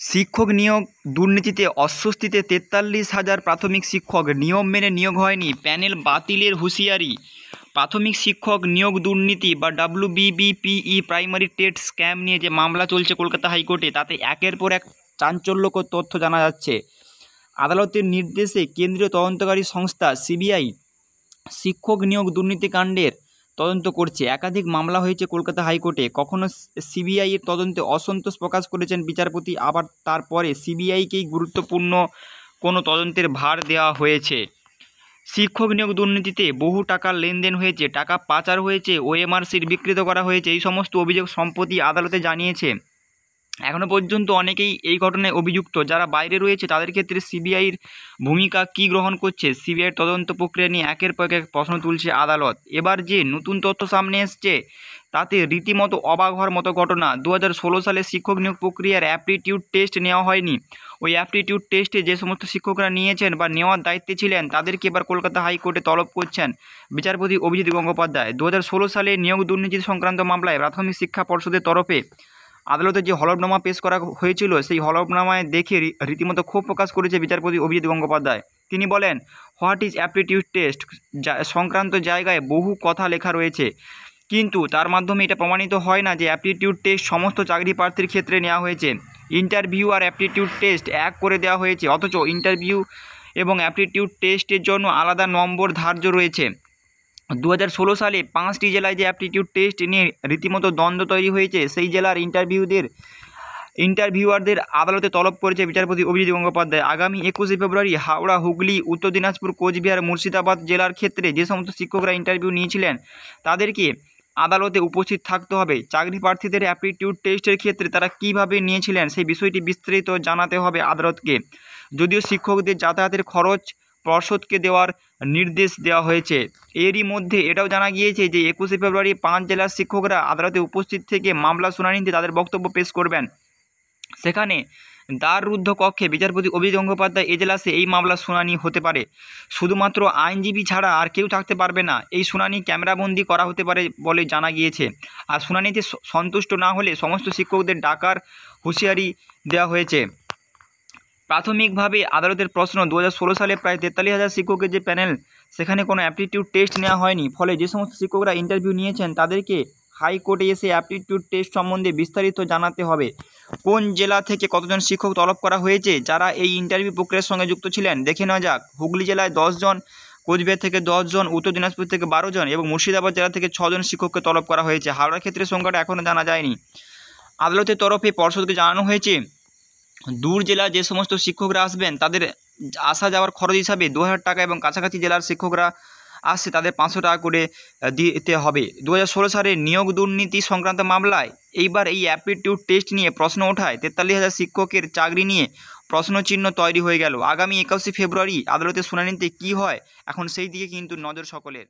শিক্ষক নিয়োগ দুর্নীতিতে অস্বস্তিতে তেতাল্লিশ হাজার প্রাথমিক শিক্ষক নিয়ম মেনে নিয়োগ হয়নি, প্যানেল বাতিলের হুঁশিয়ারি। প্রাথমিক শিক্ষক নিয়োগ দুর্নীতি বা ডাব্লিউবিবিপিই প্রাইমারি টেট স্ক্যাম নিয়ে যে মামলা চলছে কলকাতা হাইকোর্টে, তাতে একের পর এক চাঞ্চল্যকর তথ্য জানা যাচ্ছে। আদালতের নির্দেশে কেন্দ্রীয় তদন্তকারী সংস্থা সিবিআই শিক্ষক নিয়োগ দুর্নীতিকাণ্ডের তদন্ত করছে। একাধিক মামলা হয়েছে কলকাতা হাইকোর্টে। কখনো সিবিআইয়ের তদন্তে অসন্তোষ প্রকাশ করেছেন বিচারপতি, আবার তারপরে সিবিআইকেই গুরুত্বপূর্ণ কোনো তদন্তের ভার দেওয়া হয়েছে। শিক্ষক নিয়োগ দুর্নীতিতে বহু টাকার লেনদেন হয়েছে, টাকা পাচার হয়েছে, ওএমআরসির বিকৃত করা হয়েছে, এই সমস্ত অভিযোগ সম্প্রতি আদালতে জানিয়েছে। এখনও পর্যন্ত অনেকেই এই ঘটনায় অভিযুক্ত। যারা বাইরে রয়েছে, তাদের ক্ষেত্রে সিবিআইয়ের ভূমিকা কী গ্রহণ করছে, সিবিআইয়ের তদন্ত প্রক্রিয়া নিয়ে একের পর এক প্রশ্ন তুলছে আদালত। এবার যে নতুন তথ্য সামনে এসছে, তাতে রীতিমতো অবাক হওয়ার মতো ঘটনা। দু হাজার ষোলো সালে শিক্ষক নিয়োগ প্রক্রিয়ার অ্যাপটিটিউড টেস্ট নেওয়া হয়নি। ওই অ্যাপটিটিউড টেস্টে যে সমস্ত শিক্ষকরা নিয়েছেন বা নেওয়ার দায়িত্বে ছিলেন, তাদেরকে এবার কলকাতা হাইকোর্টে তলব করছেন বিচারপতি অভিজিৎ গঙ্গোপাধ্যায়। দু হাজার ষোলো সালে নিয়োগ দুর্নীতি সংক্রান্ত মামলায় প্রাথমিক শিক্ষা পর্ষদের তরফে আদালতে যে হলফনামা পেশ করা হয়েছিল, সেই হলফনামায় দেখে রীতিমতো ক্ষোভ প্রকাশ করেছে বিচারপতি অভিজিৎ গঙ্গোপাধ্যায়। তিনি বলেন, হোয়াট ইজ অ্যাপটিটিউড টেস্ট? সংক্রান্ত জায়গায় বহু কথা লেখা রয়েছে। কিন্তু তার মাধ্যমে এটা প্রমাণিত হয় না যে অ্যাপটিটিউড টেস্ট সমস্ত চাকরি প্রার্থীর ক্ষেত্রে নেওয়া হয়েছে। ইন্টারভিউ আর অ্যাপটিটিউড টেস্ট এক করে দেওয়া হয়েছে, অথচ ইন্টারভিউ এবং অ্যাপটিটিউড টেস্টের জন্য আলাদা নম্বর ধার্য রয়েছে। দু ষোলো সালে পাঁচটি জেলায় যে অ্যাপটিটিউড টেস্ট নিয়ে রীতিমতো দ্বন্দ্ব তৈরি হয়েছে, সেই জেলার ইন্টারভিউদের ইন্টারভিউয়ারদের আদালতে তলব করেছে বিচারপতি অভিজিৎ গঙ্গোপাধ্যায়। আগামী একুশে ফেব্রুয়ারি হাওড়া, হুগলি, উত্তর দিনাজপুর, কোচবিহার, মুর্শিদাবাদ জেলার ক্ষেত্রে যে সমস্ত শিক্ষকরা ইন্টারভিউ নিয়েছিলেন, তাদেরকে আদালতে উপস্থিত থাকতে হবে। চাকরি প্রার্থীদের অ্যাপটিটিউড টেস্টের ক্ষেত্রে তারা কীভাবে নিয়েছিলেন, সেই বিষয়টি বিস্তারিত জানাতে হবে আদালতকে। যদিও শিক্ষকদের যাতায়াতের খরচ পর্ষদকে দেওয়ার নির্দেশ দেওয়া হয়েছে। এরই মধ্যে এটাও জানা গিয়েছে যে, একুশে ফেব্রুয়ারি পাঁচ জেলার শিক্ষকরা আদালতে উপস্থিত থেকে মামলা শুনানিতে তাদের বক্তব্য পেশ করবেন। সেখানে দ্বাররুদ্ধ কক্ষে বিচারপতি অভিজিৎ গঙ্গোপাধ্যায় এজলাসে এই মামলার শুনানি হতে পারে। শুধুমাত্র আইনজীবী ছাড়া আর কেউ থাকতে পারবে না। এই শুনানি ক্যামেরাবন্দি করা হতে পারে বলে জানা গিয়েছে। আর শুনানিতে সন্তুষ্ট না হলে সমস্ত শিক্ষকদের ডাকার হুঁশিয়ারি দেওয়া হয়েছে। প্রাথমিকভাবে আদালতের প্রশ্ন দু হাজার ষোলো সালে প্রায় তেতাল্লিশ হাজার শিক্ষকের যে প্যানেল, সেখানে কোনো অ্যাপটিটিউড টেস্ট নেওয়া হয়নি। ফলে যে সমস্ত শিক্ষকরা ইন্টারভিউ নিয়েছেন, তাদেরকে হাইকোর্টে এসে অ্যাপটিটিউড টেস্ট সম্বন্ধে বিস্তারিত জানাতে হবে। কোন জেলা থেকে কতজন শিক্ষক তলব করা হয়েছে, যারা এই ইন্টারভিউ প্রক্রিয়ার সঙ্গে যুক্ত ছিলেন, দেখে নেওয়া যাক। হুগলি জেলায় দশজন কোচবিহার থেকে দশজন উত্তর দিনাজপুর থেকে বারো জন এবং মুর্শিদাবাদ জেলা থেকে ছজন শিক্ষককে তলব করা হয়েছে। হাওড়ার ক্ষেত্রে সংখ্যাটা এখনও জানা যায়নি। আদালতের তরফে পর্ষদকে জানানো হয়েছে দূর জেলা যে সমস্ত শিক্ষকরা আসবেন, তাদের আসা যাওয়ার খরচ হিসাবে দু হাজার টাকা এবং কাছাকাছি জেলার শিক্ষকরা আসছে, তাদের পাঁচশো টাকা করে দিতে হবে। দু হাজার ষোলো সালে নিয়োগ দুর্নীতি সংক্রান্ত মামলায় এইবার এই অ্যাপটিটিউড টেস্ট নিয়ে প্রশ্ন ওঠায় তেতাল্লিশ হাজার শিক্ষকের চাকরি নিয়ে প্রশ্নচিহ্ন তৈরি হয়ে গেল। আগামী একাশে ফেব্রুয়ারি আদালতে শুনানিতে কী হয়, এখন সেই দিকে কিন্তু নজর সকলের।